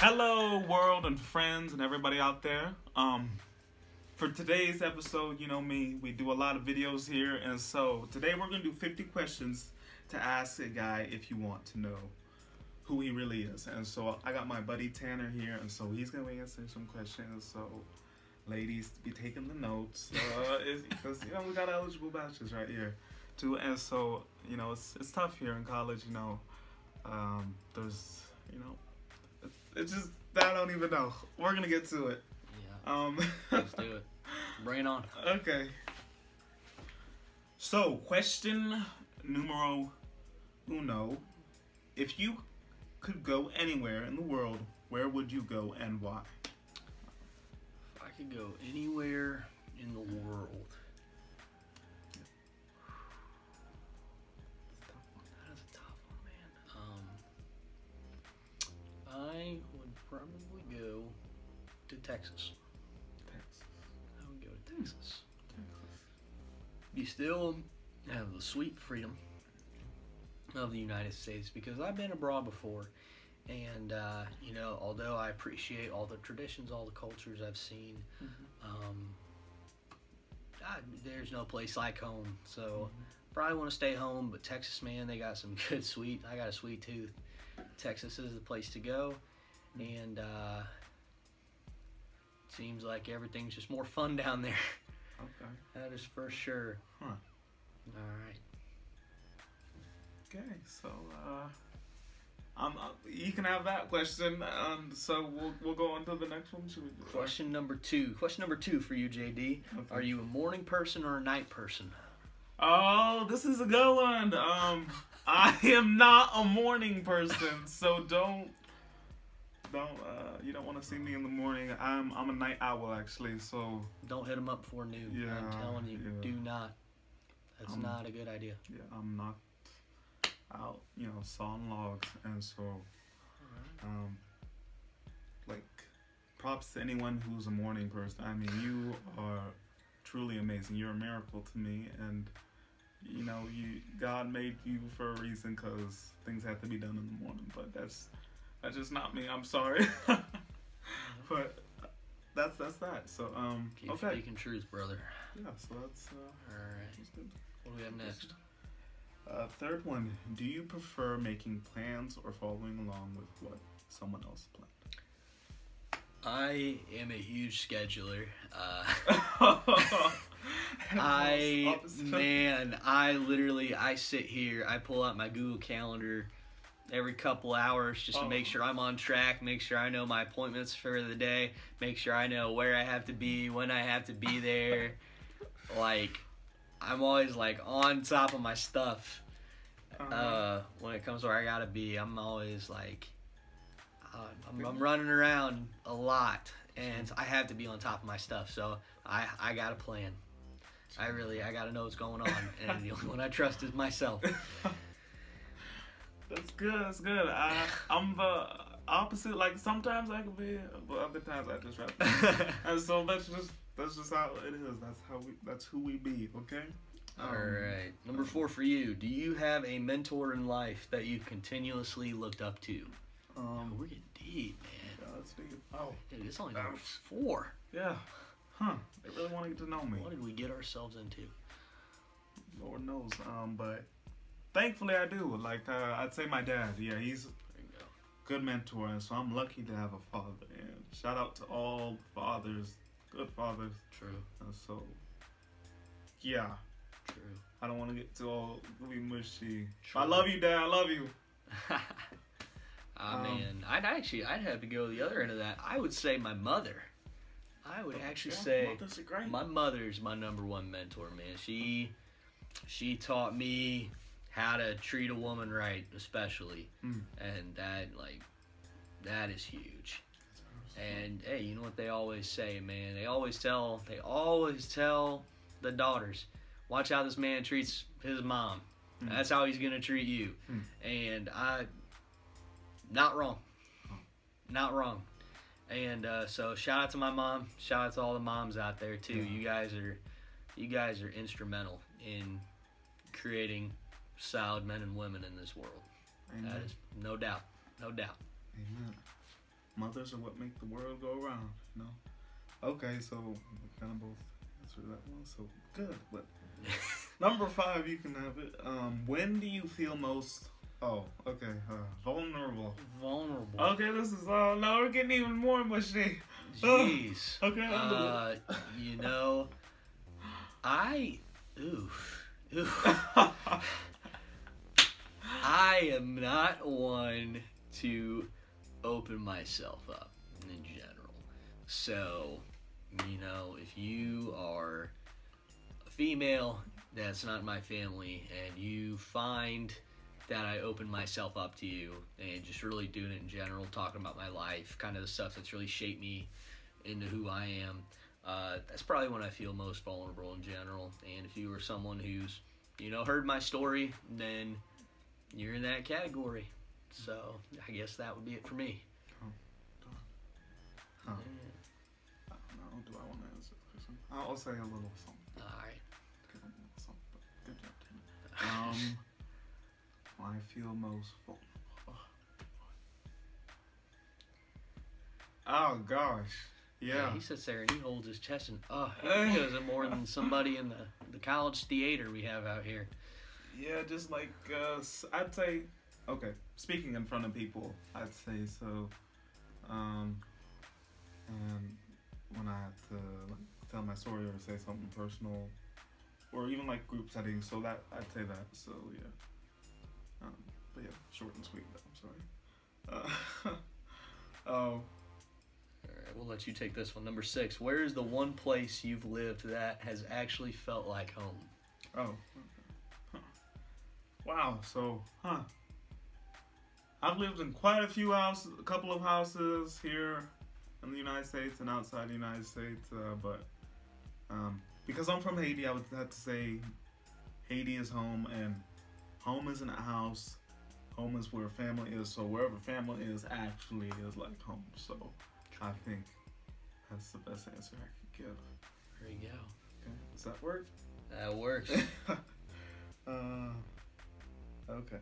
Hello, world and friends and everybody out there. Um, for today's episode, you know me, we do a lot of videos here, and so today we're gonna do 50 questions to ask a guy if you want to know who he really is. And so I got my buddy Tanner here, and so he's gonna be answering some questions. So, ladies, be taking the notes, uh, because you know we got eligible bachelors right here, too. And so you know it's it's tough here in college. You know, um, there's you know it's, just I don't even know. We're gonna get to it. Yeah, Um, let's do it. It on. Okay. So, question numero uno. If you could go anywhere in the world, where would you go and why? If I could go anywhere in the world. Probably go to Texas. Texas. I would go to Texas. Texas. You still have the sweet freedom of the United States because I've been abroad before. And, uh, you know, although I appreciate all the traditions, all the cultures I've seen, um, I, there's no place like home. So probably want to stay home. But Texas, man, they got some good sweet. I got a sweet tooth. Texas is the place to go. And, uh, seems like everything's just more fun down there. Okay. That is for sure. Huh. All right. Okay. So, uh, um, uh, you can have that question. Um, so we'll we'll go on to the next one. Should we? do- Question number two. Question number two for you, JD. Okay. Are you a morning person or a night person? Oh, this is a good one. Um, I am not a morning person, so don't don't uh you don't want to see me in the morning. I'm I'm a night owl actually, so Don't hit them up before noon. Yeah, I'm telling you, yeah. do not. That's Um, not a good idea. yeah, I'm not out, you know, sawing logs, and so um like props to anyone who's a morning person. I mean, you are truly amazing. You're a miracle to me, and you know, you God made you for a reason because things have to be done in the morning. But that's that's just not me. I'm sorry, but that's that's that. So um, Keep okay, speaking truth, brother. yeah. So that's uh, All right. What do we have next? Uh, third one. Do you prefer making plans or following along with what someone else planned? I am a huge scheduler. Uh, I I man, I literally I sit here, I pull out my Google Calendar every couple hours just to Oh. make sure I'm on track, make sure I know my appointments for the day, make sure I know where I have to be, when I have to be there. like I'm always like on top of my stuff. Uh, when it comes to where I gotta be, I'm always like, uh, I'm, I'm running around a lot, and I have to be on top of my stuff. So I I got a plan. I really I gotta know what's going on, and the only one I trust is myself. that's good. That's good. I, I'm the opposite. Like sometimes I can be, but other times I just rather. and so that's just that's just how it is. That's how we. That's who we be. Okay. All Um, right, number four for you. Do you have a mentor in life that you continuously looked up to? Oh, Um. we're getting deep, man. Yeah, let's see. Oh. Dude, it's only number four. Yeah. Huh. They really want to get to know me. What did we get ourselves into? Lord knows. Um. But thankfully I do. Like uh, I'd say my dad. Yeah, he's go. good mentor, and so I'm lucky to have a father. And shout out to all fathers, good fathers. True, And so, yeah, true. I don't want to get too all gooey mushy. True. I love you, Dad. I love you. Ah Um, man, I'd actually I'd have to go the other end of that. I would say my mother. I would actually Yeah, say mothers are great. my mother's my number one mentor, man. She she taught me how to treat a woman right, especially, Mm. and that like that is huge. And hey, you know what they always say, man? They always tell they always tell the daughters, watch how this man treats his mom. Mm. That's how he's gonna treat you. Mm. And I, not wrong, Oh. not wrong. And uh, so shout out to my mom. Shout out to all the moms out there too. Yeah. You guys are, you guys are instrumental in creating solid men and women in this world. Amen. That is no doubt, no doubt. Amen. mothers are what make the world go around. You know. Okay, so we kind of both answered that one. So good, but number five, you can have it. Um, when do you feel most? Oh, okay. Uh, vulnerable. Vulnerable. Okay, this is oh no, we're getting even more mushy. Jeez. Okay, I'll do it. Uh, you know, I oof oof. I am not one to open myself up in general. So, you know, if you are a female that's not my family and you find that I open myself up to you and just really doing it in general, talking about my life, kind of the stuff that's really shaped me into who I am, uh, that's probably when I feel most vulnerable in general. And if you are someone who's, you know, heard my story, then you're in that category. So I guess that would be it for me. Huh. I don't know. Do I want to answer this question? I'll say a little something. All right. Give a little something. Good job, Tim. Um, I feel most vulnerable. Oh gosh. Yeah. He sits there and he holds his chest and oh, he does it more than somebody in the, the college theater we have out here. Yeah, just like uh, I'd say, okay. Speaking in front of people, I'd say so. Um, and when I have to like, tell my story or say something personal, or even like group settings, so that I'd say that. So yeah. Um, but yeah, short and sweet. Though, I'm sorry. Uh, oh, All right, we'll let you take this one. Number six. Where is the one place you've lived that has actually felt like home? oh. Wow. So, huh. I've lived in quite a few houses, a couple of houses here in the United States and outside the United States, uh, but um, because I'm from Haiti, I would have to say Haiti is home, and home isn't a house. Home is where family is. So wherever family is, actually is like home. So I think that's the best answer I could give. There you go. Okay, does that work? That works. uh, okay.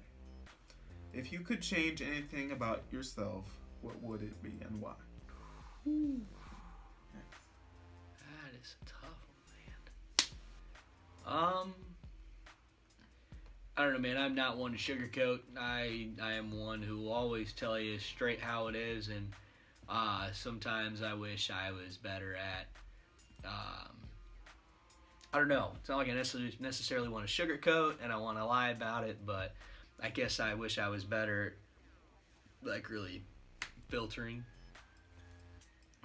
If you could change anything about yourself, what would it be and why? That is a tough one, man. Um, I don't know, man. I'm not one to sugarcoat. I I am one who will always tell you straight how it is, and uh, sometimes I wish I was better at. Um, I don't know. It's not like I necessarily want to sugarcoat and I want to lie about it, but I guess I wish I was better, like really filtering.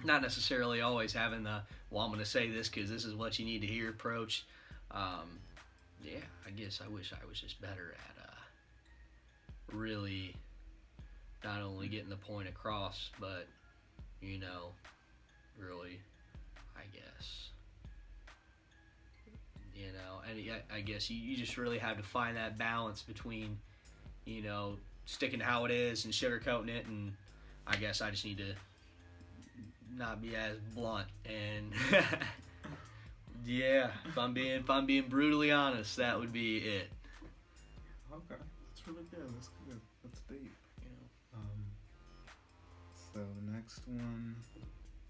Not necessarily always having the well i'm going to say this because this is what you need to hear approach. Um, yeah i guess i wish i was just better at uh, really not only getting the point across but you know really i guess you know and I- i guess you, you just really have to find that balance between you know sticking to how it is and sugarcoating it and i guess i just need to not be as blunt and yeah if i'm being if i'm being brutally honest that would be it Okay, that's really good. That's good. That's deep. you know. Um, so the next one,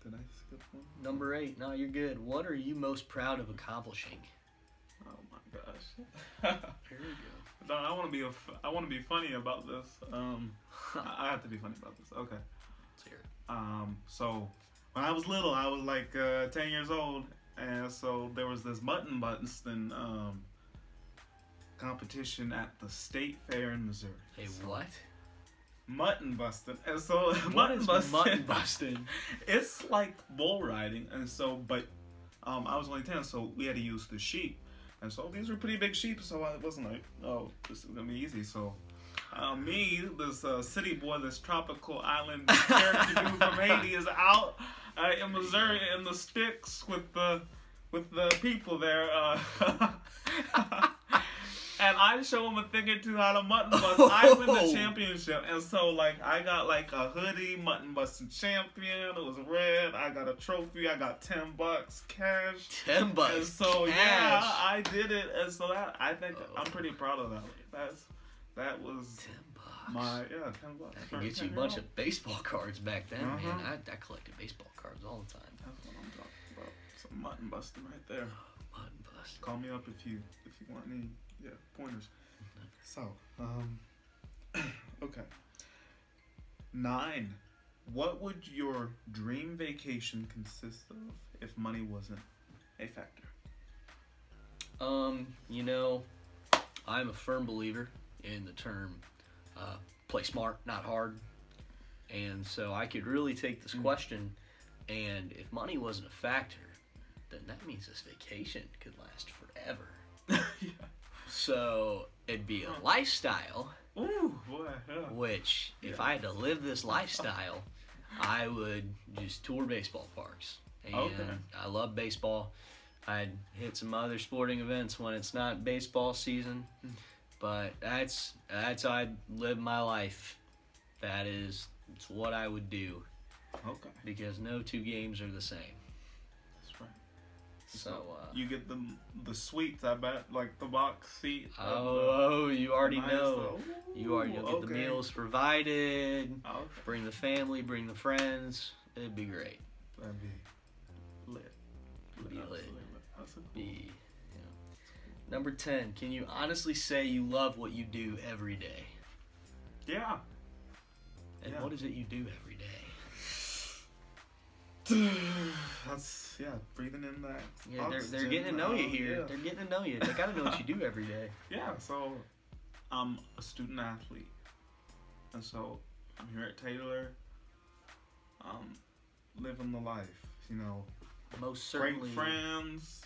did I skip one? number eight no you're good what are you most proud of accomplishing Oh my gosh. there you no, I want to be a f- I want to be funny about this. Um, I I have to be funny about this. Okay. Let's hear it. Um, so when I was little, I was like uh, ten years old, and so there was this mutton busting um competition at the state fair in Missouri. hey So- what Mutton busting, and so what mutton is busting. mutton busting it's like bull riding, and so but um, I was only ten, so we had to use the sheep, and so these were pretty big sheep, so I wasn't like, oh, this is gonna be easy. So uh, me, this uh, city boy, this tropical island character from Haiti, is out uh, in Missouri in the sticks with the with the people there. Uh, And I show him a thing or two how to mutton bust. I win the Oh. championship, and so like I got like a hoodie, mutton busting champion. It was red. I got a trophy. I got ten bucks cash. ten And bucks so yeah. I did it, and so that I think I'm pretty proud of that. That's That was Ten bucks. my yeah ten bucks. I could get you a bunch of baseball cards back then, man. Uh-huh. I, I collected baseball cards all the time. That's what I'm talking about. Some mutton busting right there. Mutton bust. Call me up if you if you want any yeah pointers. So um okay. Nine. What would your dream vacation consist of if money wasn't a factor? Um, you know, I'm a firm believer in the term uh, play smart, not hard. And so I could really take this Mm. question, and if money wasn't a factor, then that means this vacation could last forever. yeah. So it'd be a lifestyle, Ooh boy. Yeah. which, if Yeah. I had to live this lifestyle, I would just tour baseball parks. And Okay. I love baseball. I'd hit some other sporting events when it's not baseball season, Mm. but that's that's how I'd live my life. That is it's what I would do Okay. because no two games are the same. So, uh, you get the the sweets, I bet, like the box seat. the- oh, you already nice, know. uh, You already you'll get the meals provided. Okay. Bring the family, bring the friends. It'd be great. That'd be lit. Be lit. Absolutely That's cool. Be know. Number ten. Can you honestly say you love what you do every day? Yeah. And Yeah. what is it you do every day? That's yeah, breathing in that. Yeah, they're, they're getting to know you here. Yeah. They're getting to know you. They gotta know what you do every day. Yeah, so I'm a student athlete, and so I'm here at Taylor, um, living the life. You know, Most great certainly. friends.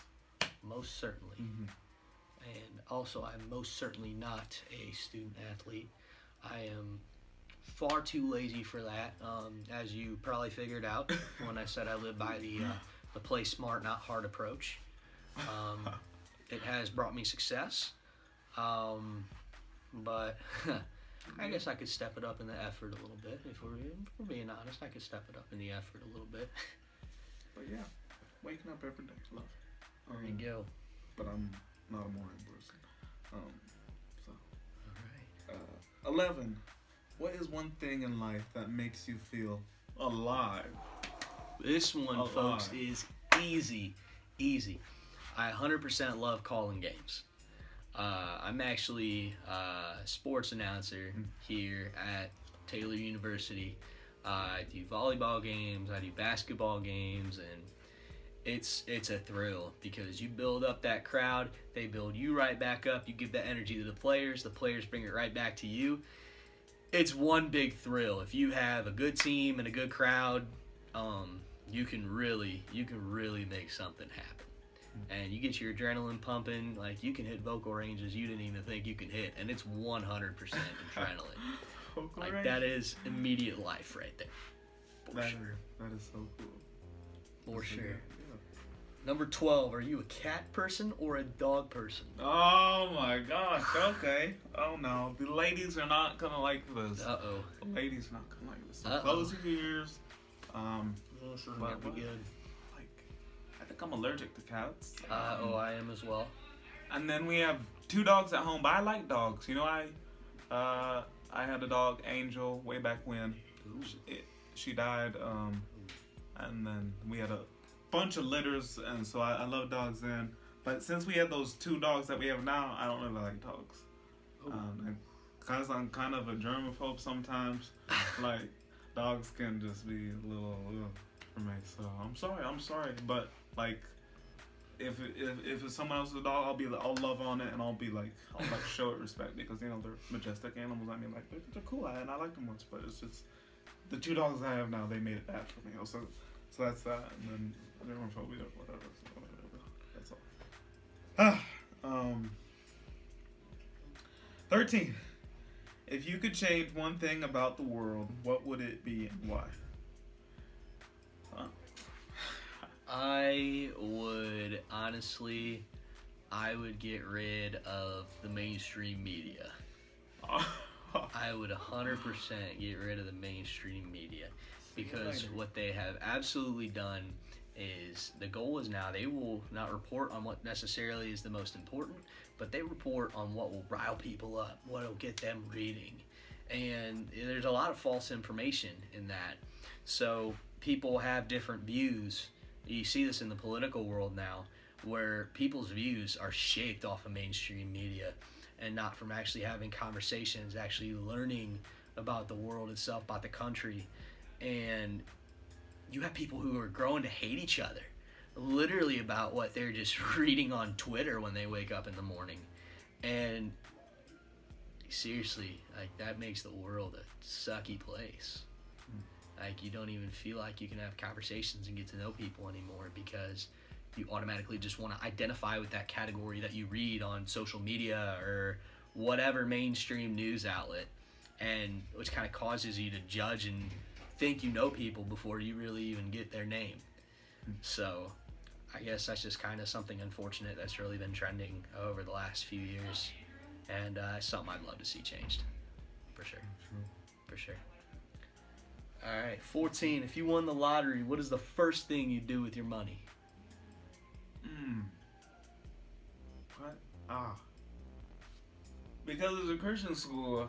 Most certainly. Mhm. And also, I'm most certainly not a student athlete. I am far too lazy for that, um, as you probably figured out when I said I live by the uh, the play smart, not hard approach. Um, it has brought me success, um, but I guess I could step it up in the effort a little bit. If we're, if we're being honest, I could step it up in the effort a little bit. But yeah, waking up every day, love. There Um, you go. But I'm not a morning person. Um, so All right. uh, eleven. What is one thing in life that makes you feel alive? This one, A folks, is easy, easy. I 100% love calling games. Uh, I'm actually uh, a sports announcer Mm. here at Taylor University. Uh, I do volleyball games, I do basketball games, and it's it's a thrill because you build up that crowd, they build you right back up. You give that energy to the players, the players bring it right back to you. It's one big thrill. If you have a good team and a good crowd, um, you can really you can really make something happen and you get your adrenaline pumping like you can hit vocal ranges you didn't even think you can hit and it's 100% adrenaline like that is immediate life right there for That- sure that is so cool. for So, sure yeah. Number 12 are you a cat person or a dog person Oh my gosh. Okay. Oh no, the ladies are not gonna like this. uh-oh The ladies are not gonna like this. So Uh-oh. close your ears. Um, this isn't gonna be good like, I think I'm allergic to cats. uh, oh i am as well And then we have two dogs at home, but I like dogs. You know, I uh, I had a dog, Angel, way back when. She, it, she died, um, and then we had a bunch of litters, and so I, I love dogs then. But since we had those two dogs that we have now, I don't really like dogs. Ooh. Um, and cause I'm kind of a germaphobe sometimes, like dogs can just be a little ugh, for me. So I'm sorry, I'm sorry, but like if if, if it's someone else's dog, I'll be like, I'll love on it and I'll be like I'll like show it respect because you know they're majestic animals. I mean like they're, they're cool and I like them once, but it's just the two dogs I have now they made it bad for me. Also, so that's that, and then germophobia or whatever. So whatever. That's all. Ah, um. Thirteen. If you could change one thing about the world, what would it be and why? Huh? I would honestly, I would get rid of the mainstream media. I would 100% get rid of the mainstream media because what they have absolutely done is the goal is now they will not report on what necessarily is the most important, but they report on what will rile people up, what will get them reading. And there's a lot of false information in that. So people have different views. You see this in the political world now, where people's views are shaped off of mainstream media and not from actually having conversations, actually learning about the world itself, about the country. And you have people who are growing to hate each other literally about what they're just reading on Twitter when they wake up in the morning. And seriously, like that makes the world a sucky place. Hmm. Like you don't even feel like you can have conversations and get to know people anymore because you automatically just want to identify with that category that you read on social media or whatever mainstream news outlet and which kind of causes you to judge and think you know people before you really even get their name. So, I guess that's just kind of something unfortunate that's really been trending over the last few years, and uh, it's something I'd love to see changed, for sure, for sure. All right, 14. If you won the lottery, what is the first thing you do with your money? Mm. What? Ah. Because it's a Christian school,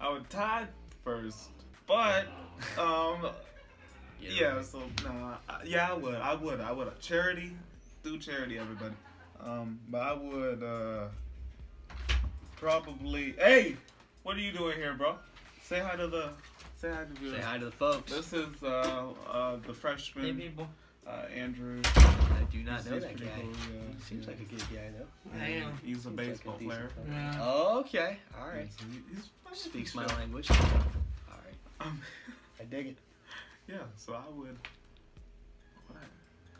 I would tithe first. But, um, yeah, so, nah. I- Yeah, I would. I would. I would. Charity. Do charity, everybody. Um, but I would, uh, probably. Hey! What are you doing here, bro? Say hi to the. Say hi to the. Say hi to the folks. This is, uh, uh, the freshman. Hey people. Uh, Andrew. I do not know that guy. cool, yeah, He seems yeah. like a good guy, though. I am. He's a Seems like a baseball player. player. Yeah. Okay, all right. Yeah, so he- he's. Speaks my language. Um, I dig it. yeah, so I would.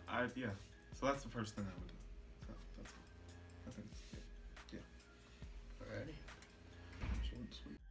I, I yeah. So that's the first thing I would do. So that's all. I think. Yeah. Alrighty. Short and sweet.